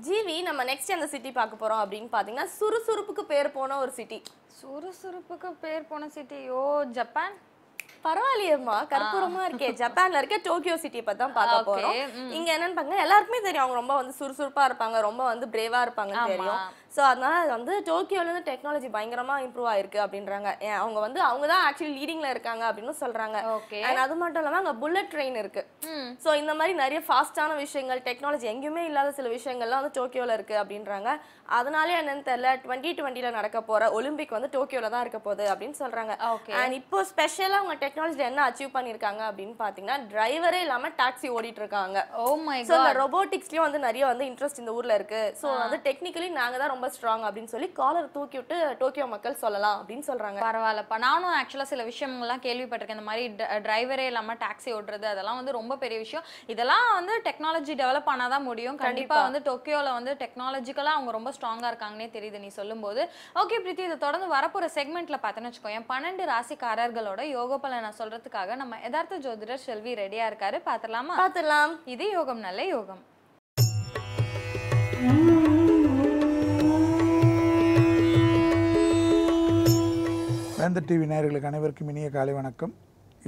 GV நம்ம next அந்த city பார்க்க போறோம் அப்படின்னு பாத்தீங்கன்னா சுறுசுறுப்புக்கு பேர் போன ஒரு சிட்டி சுறுசுறுப்புக்கு பேர் போன சிட்டி ஓ ஜப்பான்? பரவாயில்லையேம்மா. கற்பூரமா இருக்கே. ஜப்பான்ல இருக்க டோக்கியோ சிட்டியை பத்தி தான் பார்க்க போறோம். இங்க என்னன்னு பாருங்க எல்லாருக்குமே தெரியும். அவங்க ரொம்ப வந்து சுறுசுறுப்பா இருப்பாங்க ரொம்ப வந்து பிரேவா இருப்பாங்கன்னு தெரியும். சோ அதனால வந்து டோக்கியோல இருந்து டெக்னாலஜி பயங்கரமா இம்ப்ரூவ் ஆயிருக்கு அப்படின்றாங்க. அவங்க வந்து அவங்க தான் ஆக்சுவலி லீடிங்ல இருக்காங்க அப்படின்னு சொல்றாங்க. அண்ட் அது மட்டும் இல்லாம அங்க புல்லட் ட்ரெயின் இருக்கு. சோ இந்த மாதிரி நிறைய ஃபாஸ்டான விஷயங்கள் டெக்னாலஜி எங்கேயுமே இல்லாத சில விஷயங்கள்லாம் வந்து டோக்கியோல இருக்கு அப்படின்றாங்க. அதனாலே என்னன்னு தெரியல டுவெண்ட்டி டுவெண்ட்டில நடக்க போற ஒலிம்பிக் வந்து டோக்கியோல தான் இருக்க போகுது அப்படின்னு சொல்றாங்க. அண்ட் இப்போ ஸ்பெஷலா அவங்க டெக்னாலஜில என்ன அச்சீவ் பண்ணிருக்காங்க அப்படின்னு பாத்தீங்கன்னா டிரைவரே இல்லாம டாக்ஸி ஓடிட்டு இருக்காங்க ஓ மை இந்த ரொபோட்டிக்ஸ்லயும் வந்து நிறைய வந்து இன்ட்ரெஸ்ட் இந்த ஊர்ல இருக்கு. சோ வந்து டெக்னிக்கலி நாங்க தான் ரொம்ப ஸ்ட்ராங் அப்படின்னு சொல்லி காலர் தூக்கி விட்டு டோக்கியோ மக்கள் சொல்லலாம் அப்படின்னு சொல்றாங்க. பரவாயில்லப்பா. நானும் ஆக்சுவலாக சில விஷயங்கள்லாம் கேள்விப்பட்டிருக்கேன். இந்த மாதிரி டிரைவரே இல்லாமல் டாக்ஸி ஓட்டுறது அதெல்லாம் வந்து ரொம்ப பெரிய விஷயம். இதெல்லாம் வந்து டெக்னாலஜி டெவலப் ஆனால் தான் முடியும். கண்டிப்பாக வந்து டோக்கியோவில் வந்து டெக்னாலஜிக்கலாக அவங்க ரொம்ப ஸ்ட்ராங்காக இருக்காங்கன்னே தெரியுது நீ சொல்லும்போது. ஓகே பிரீத்தி இதை தொடர்ந்து வரப்போகிற செக்மெண்ட்டில் பார்த்தேன்னு வச்சுக்கோயேன். பன்னெண்டு ராசிக்காரர்களோட யோக பலனை சொல்கிறதுக்காக நம்ம யதார்த்த ஜோதிடர் செல்வி ரெடியாக இருக்காரு. பார்த்துடலாமா பாத்துடலாம். இது யோகம் நல்ல யோகம். வேந்த டிவி நேயர்களுக்கு அனைவருக்கும் இனிய காலை வணக்கம்.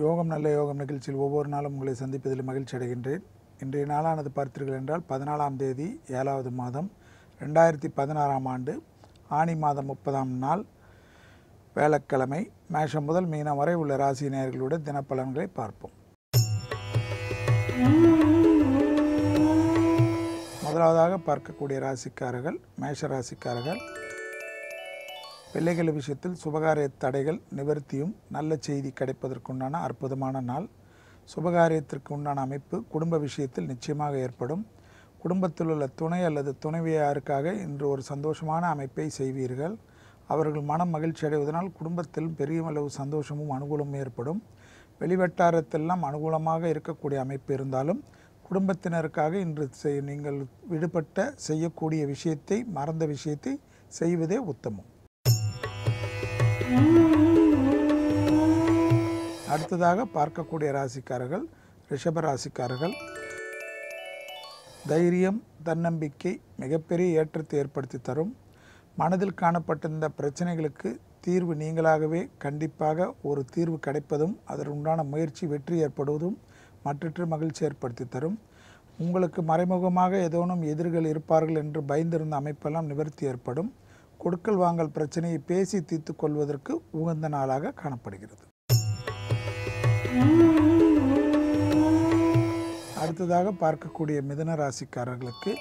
யோகம் நல்ல யோகம் நிகழ்ச்சியில் ஒவ்வொரு நாளும் உங்களை சந்திப்பதில் மகிழ்ச்சி அடைகின்றேன். இன்றைய நாளானது பார்த்தீர்கள் என்றால் பதினாலாம் தேதி ஏழாவது மாதம் ரெண்டாயிரத்தி பதினாறாம் ஆண்டு ஆனி மாதம் முப்பதாம் நாள் வேளக்கிழமை மேஷம் முதல் மீனம் வரை உள்ள ராசி நேயர்களுடைய தினப்பலன்களை பார்ப்போம். முதலாவதாக பார்க்கக்கூடிய ராசிக்காரர்கள் மேஷ ராசிக்காரர்கள் பிள்ளைகள் விஷயத்தில் சுபகாரிய தடைகள் நிவர்த்தியும் நல்ல செய்தி கிடைப்பதற்குண்டான அற்புதமான நாள். சுபகாரியத்திற்கு உண்டான அமைப்பு குடும்ப விஷயத்தில் நிச்சயமாக ஏற்படும். குடும்பத்தில் உள்ள துணை அல்லது துணைவியாருக்காக இன்று ஒரு சந்தோஷமான அமைப்பை செய்வீர்கள். அவர்கள் மனம் மகிழ்ச்சி அடைவதனால் குடும்பத்தில் பெரிய அளவு சந்தோஷமும் அனுகூலமும் ஏற்படும். வெளிவட்டாரத்தெல்லாம் அனுகூலமாக இருக்கக்கூடிய அமைப்பு இருந்தாலும் குடும்பத்தினருக்காக இன்று செய்- நீங்கள் விடுபட்ட செய்யக்கூடிய விஷயத்தை மறந்த விஷயத்தை செய்வதே உத்தமம். அடுத்ததாக பார்க்கக்கூடிய ராசிக்காரர்கள் ரிஷப ராசிக்காரர்கள். தைரியம் தன்னம்பிக்கை மிகப்பெரிய ஏற்றத்தை ஏற்படுத்தி தரும். மனதில் காணப்பட்டிருந்த பிரச்சனைகளுக்கு தீர்வு நீங்களாகவே கண்டிப்பாக ஒரு தீர்வு கிடைப்பதும் அதற்குண்டான முயற்சி வெற்றி ஏற்படுவதும் மற்றற்று மகிழ்ச்சி ஏற்படுத்தி தரும். உங்களுக்கு மறைமுகமாக ஏதோனும் எதிர்கள் இருப்பார்கள் என்று பயந்திருந்த அமைப்பெல்லாம் நிவர்த்தி ஏற்படும். கொடுக்கல் வாங்கல் பிரச்சனையை பேசி தீர்த்து கொள்வதற்கு உகந்த நாளாக காணப்படுகிறது. அடுத்ததாக பார்க்கக்கூடிய மிதுன ராசிக்காரர்களுக்கு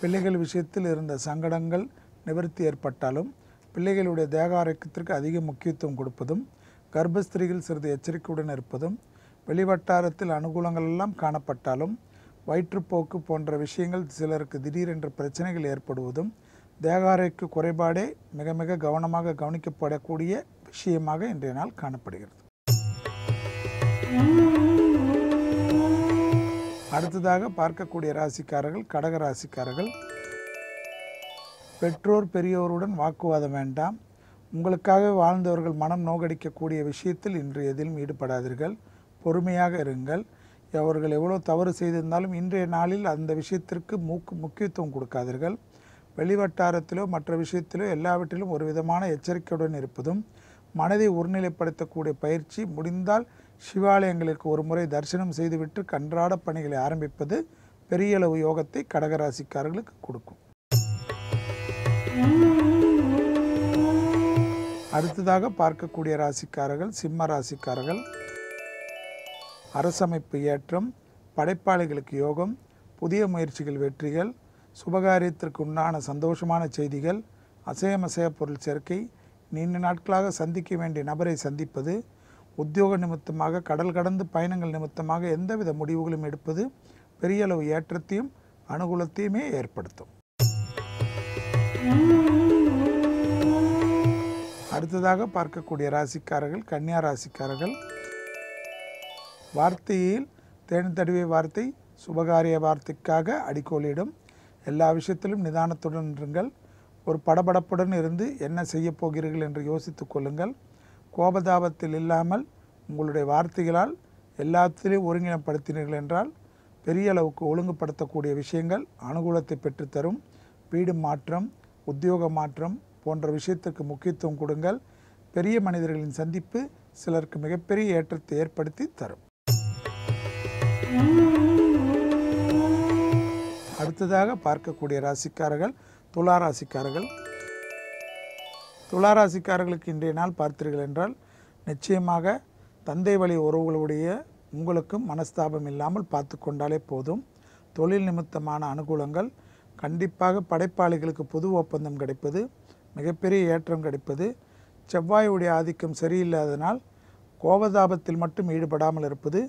பிள்ளைகள் விஷயத்தில் இருந்த சங்கடங்கள் நிவர்த்தி ஏற்பட்டாலும் பிள்ளைகளுடைய தேக ஆரோக்கியத்திற்கு அதிக முக்கியத்துவம் கொடுப்பதும் கர்ப்பஸ்திரிகள் சிறிது எச்சரிக்கையுடன் இருப்பதும் வெளிவட்டாரத்தில் அனுகூலங்கள் எல்லாம் காணப்பட்டாலும் வயிற்றுப்போக்கு போன்ற விஷயங்கள் சிலருக்கு திடீரென்ற பிரச்சனைகள் ஏற்படுவதும் தேகாரைக்கு குறைபாடே மிக மிக கவனமாக கவனிக்கப்படக்கூடிய விஷயமாக இன்றைய நாள் காணப்படுகிறது. அடுத்ததாக பார்க்கக்கூடிய ராசிக்காரர்கள் கடக ராசிக்காரர்கள். பெற்றோர் பெரியோருடன் வாக்குவாதம் வேண்டாம். உங்களுக்காக வாழ்ந்தவர்கள் மனம் நோகடிக்கக்கூடிய விஷயத்தில் இன்று எதிலும் ஈடுபடாதீர்கள். பொறுமையாக இருங்கள். அவர்கள் எவ்வளோ தவறு செய்திருந்தாலும் இன்றைய நாளில் அந்த விஷயத்திற்கு மூக்கு முக்கியத்துவம் கொடுக்காதீர்கள். வெளிவட்டாரத்திலோ மற்ற விஷயத்திலோ எல்லாவற்றிலும் ஒரு விதமான எச்சரிக்கையுடன் இருப்பதும் மனதை ஒருநிலைப்படுத்தக்கூடிய பயிற்சி முடிந்தால் சிவாலயங்களுக்கு ஒரு முறை தரிசனம் செய்துவிட்டு கன்றாட பணிகளை ஆரம்பிப்பது பெரிய அளவு யோகத்தை கடகராசிக்காரர்களுக்கு கொடுக்கும். அடுத்ததாக பார்க்கக்கூடிய ராசிக்காரர்கள் சிம்ம ராசிக்காரர்கள். அரசமைப்பு ஏற்றம் படைப்பாளிகளுக்கு யோகம் புதிய முயற்சிகள் வெற்றிகள் சுபகாரியத்திற்கு உண்டான சந்தோஷமான செய்திகள் அசையமசைய பொருள் சேர்க்கை நீண்ட நாட்களாக சந்திக்க வேண்டிய நபரை சந்திப்பது உத்தியோக நிமித்தமாக கடல் கடந்து பயணங்கள் நிமித்தமாக எந்தவித முடிவுகளும் எடுப்பது பெரிய அளவு ஏற்றத்தையும் அனுகூலத்தையுமே ஏற்படுத்தும். அடுத்ததாக பார்க்கக்கூடிய ராசிக்காரர்கள் கன்னியா ராசிக்காரர்கள். வார்த்தையில் தேன் தடுவிய வார்த்தை சுபகாரிய வார்த்தைக்காக அடிக்கோலிடும் எல்லா விஷயத்திலும் நிதானத்துடன் இருங்கள். ஒரு படபடப்புடன் இருந்து என்ன செய்யப் போகிறீர்கள் என்று யோசித்துக் கொள்ளுங்கள். கோபதாபத்தில் இல்லாமல் உங்களுடைய வார்த்தைகளால் எல்லாத்திலையும் ஒருங்கிணைப்படுத்தினீர்கள் என்றால் பெரிய அளவுக்கு ஒழுங்குபடுத்தக்கூடிய விஷயங்கள் அனுகூலத்தை பெற்றுத்தரும். வீடு மாற்றம் உத்தியோக மாற்றம் போன்ற விஷயத்துக்கு முக்கியத்துவம் கொடுங்கள். பெரிய மனிதர்களின் சந்திப்பு சிலருக்கு மிகப்பெரிய ஏற்றத்தை ஏற்படுத்தி தரும். அடுத்ததாக பார்க்கக்கூடிய ராசிக்காரர்கள் துலா ராசிக்காரர்கள் துலா ராசிக்காரர்களுக்கு இன்றைய நாள் பார்த்தீர்கள் என்றால் நிச்சயமாக தந்தை வழி உறவுகளுடைய உங்களுக்கும் மனஸ்தாபம் இல்லாமல் பார்த்து கொண்டாலே போதும். தொழில் நிமித்தமான அனுகூலங்கள் கண்டிப்பாக படைப்பாளிகளுக்கு புது ஒப்பந்தம் கிடைப்பது மிகப்பெரிய ஏற்றம் கிடைப்பது செவ்வாயுடைய ஆதிக்கம் சரியில்லாதனால் கோபதாபத்தில் மட்டும் ஈடுபடாமல் இருப்பது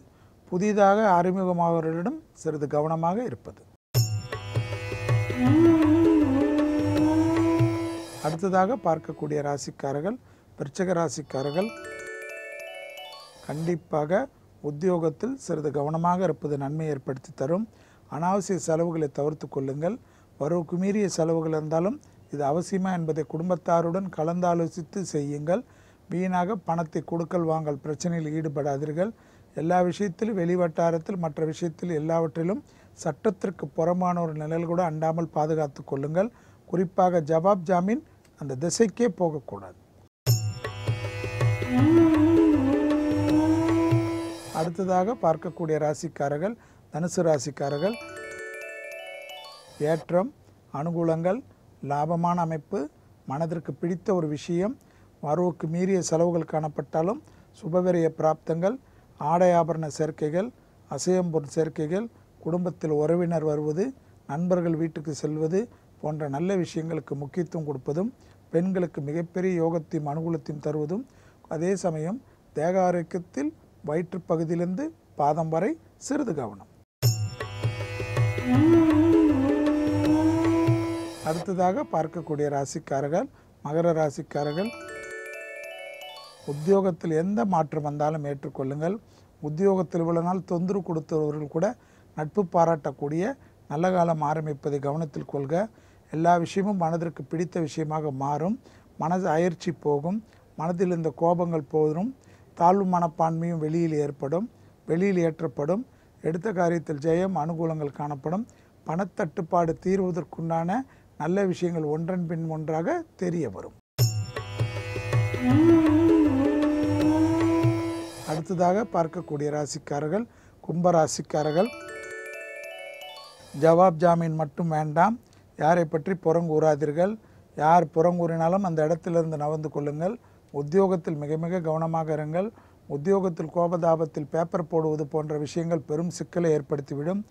புதிதாக அறிமுகமாகவர்களிடம் சிறிது கவனமாக இருப்பது. அடுத்ததாக பார்க்கக்கூடிய ராசிக்காரர்கள் விருச்சக ராசிக்காரர்கள் கண்டிப்பாக உத்தியோகத்தில் சிறிது கவனமாக இருப்பது நன்மை ஏற்படுத்தி தரும். அனாவசிய செலவுகளை தவிர்த்து கொள்ளுங்கள். வரவுக்கு மீறிய செலவுகள் இருந்தாலும் இது அவசியமா என்பதை குடும்பத்தாருடன் கலந்தாலோசித்து செய்யுங்கள். வீணாக பணத்தை கொடுக்கல் வாங்கல் பிரச்சனையில் ஈடுபடாதீர்கள். எல்லா விஷயத்திலும் வெளிவட்டாரத்தில் மற்ற விஷயத்தில் எல்லாவற்றிலும் சட்டத்திற்கு புறமான ஒரு நிழல் கூட அண்டாமல் பாதுகாத்து கொள்ளுங்கள். குறிப்பாக ஜவாப் ஜாமீன் அந்த திசைக்கே போகக்கூடாது. அடுத்ததாக பார்க்கக்கூடிய ராசிக்காரர்கள் தனுசு ராசிக்காரர்கள் ஏற்றம் அனுகூலங்கள் லாபமான அமைப்பு மனதிற்கு பிடித்த ஒரு விஷயம் வரவுக்கு மீறிய செலவுகள் காணப்பட்டாலும் சுபவிரய பிராப்தங்கள் ஆடை ஆபரண சேர்க்கைகள் அசையம்பொருள் சேர்க்கைகள் குடும்பத்தில் உறவினர் வருவது நண்பர்கள் வீட்டுக்கு செல்வது போன்ற நல்ல விஷயங்களுக்கு முக்கியத்துவம் கொடுப்பதும் பெண்களுக்கு மிகப்பெரிய யோகத்தையும் அனுகூலத்தையும் தருவதும் அதே சமயம் தேக ஆரோக்கியத்தில் வயிற்றுப் பகுதியிலிருந்து பாதம் வரை சிறிது கவனம். அடுத்ததாக பார்க்கக்கூடிய ராசிக்காரர்கள் மகர ராசிக்காரர்கள் உத்தியோகத்தில் எந்த மாற்றம் வந்தாலும் ஏற்றுக்கொள்ளுங்கள். உத்தியோகத்தில் இவ்வளவு நாள் தொந்தரவு கொடுத்தவர்கள் கூட நட்பு பாராட்டக்கூடிய நல்ல காலம் ஆரம்பிப்பதை கவனத்தில் கொள்க. எல்லா விஷயமும் மனதிற்கு பிடித்த விஷயமாக மாறும். மனது அயற்சி போகும். மனதில் இருந்த கோபங்கள் போதும் தாழ்வு மனப்பான்மையும் வெளியில் ஏற்படும். வெளியில் ஏற்றப்படும். எடுத்த காரியத்தில் ஜெயம் அனுகூலங்கள் காணப்படும். பணத்தட்டுப்பாடு தீர்வதற்குண்டான நல்ல விஷயங்கள் ஒன்றன் பின் ஒன்றாக தெரிய வரும். அடுத்ததாக பார்க்கக்கூடிய ராசிக்காரர்கள் கும்ப ராசிக்காரர்கள் ஜவாப் ஜாமீன் மட்டும் வேண்டாம். யாரை பற்றி புறங்கூறாதீர்கள் யார் புறங்கூறினாலும் அந்த இடத்திலிருந்து நவந்து கொள்ளுங்கள். உத்தியோகத்தில் மிக மிக கவனமாக இருங்கள். உத்தியோகத்தில் கோபதாபத்தில் பேப்பர் போடுவது போன்ற விஷயங்கள் பெரும் சிக்கலை ஏற்படுத்திவிடும்.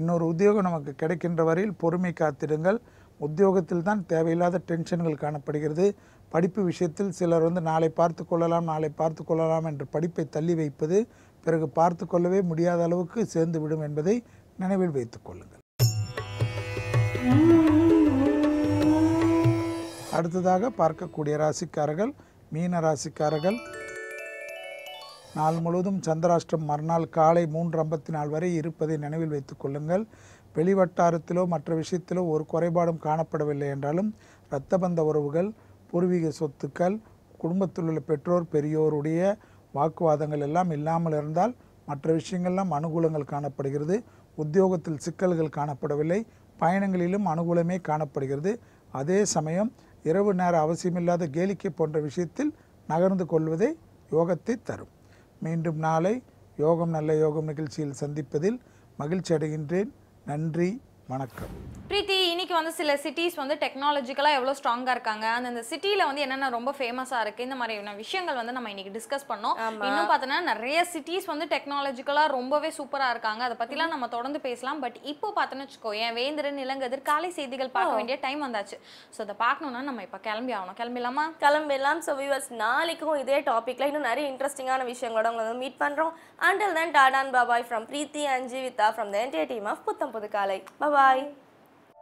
இன்னொரு உத்தியோகம் நமக்கு கிடைக்கின்ற வரையில் பொறுமை காத்திடுங்கள். உத்தியோகத்தில் தான் தேவையில்லாத டென்ஷன்கள் காணப்படுகிறது. படிப்பு விஷயத்தில் சிலர் வந்து நாளை பார்த்து கொள்ளலாம் நாளை பார்த்து கொள்ளலாம் என்று படிப்பை தள்ளி வைப்பது பிறகு பார்த்து கொள்ளவே முடியாத அளவுக்கு சேர்ந்து விடும் என்பதை நினைவில் வைத்துக் கொள்ளுங்கள். அடுத்ததாக பார்க்கக்கூடிய ராசிக்காரர்கள் மீன ராசிக்காரர்கள். நாள் முழுவதும் சந்திராஷ்டிரம் மறுநாள் காலை மூன்று ஐம்பத்தி நாலு வரை இருப்பதை நினைவில் வைத்துக் கொள்ளுங்கள். வெளிவட்டாரத்திலோ மற்ற விஷயத்திலோ ஒரு குறைபாடும் காணப்படவில்லை என்றாலும் இரத்தபந்த உறவுகள் பூர்வீக சொத்துக்கள் குடும்பத்தில் உள்ள பெற்றோர் பெரியோருடைய வாக்குவாதங்கள் எல்லாம் இல்லாமல் இருந்தால் மற்ற விஷயங்கள்லாம் அனுகூலங்கள் காணப்படுகிறது. உத்தியோகத்தில் சிக்கல்கள் காணப்படவில்லை. பயணங்களிலும் அனுகூலமே காணப்படுகிறது. அதே சமயம் இரவு நேர அவசியமில்லாத கேளிக்கை போன்ற விஷயத்தில் நகர்ந்து கொள்வதே யோகத்தை தரும். மீண்டும் நாளை யோகம் நல்ல யோகம் நிகழ்ச்சியில் சந்திப்பதில் மகிழ்ச்சி அடைகின்றேன் நன்றி வணக்கம். இன்னைக்கு வந்து சில சிட்டிஸ் வந்து டெக்னாலஜிக்கலாக எவ்வளோ ஸ்ட்ராங்காக இருக்காங்க. அந்தந்த சிட்டியில் வந்து என்னென்ன ரொம்ப ஃபேமஸாக இருக்குது இந்த மாதிரியான விஷயங்கள் வந்து நம்ம இன்னைக்கு டிஸ்கஸ் பண்ணோம். இன்னும் பார்த்தோன்னா நிறைய சிட்டிஸ் வந்து டெக்னாலஜிக்கலாக ரொம்பவே சூப்பராக இருக்காங்க. அதை பற்றிலாம் நம்ம தொடர்ந்து பேசலாம். பட் இப்போ பார்த்தோன்னு வச்சுக்கோ என் வேந்திரன் இளங்கதிர் காலை செய்திகள் பார்க்க வேண்டிய டைம் வந்தாச்சு. ஸோ அதை பார்க்கணுன்னா நம்ம இப்போ கிளம்பி ஆகணும். கிளம்பிடலாமா? கிளம்பிடலாம். ஸோ வியூவர்ஸ் நாளைக்கும் இதே டாப்பிக்ல இன்னும் நிறைய இன்ட்ரெஸ்டிங்கான விஷயங்களோட உங்களை வந்து மீட் பண்றோம். Until then டாடான் bye bye from Preethi and Jeevitha from the entire team of Putham Pudhu Kaalai bye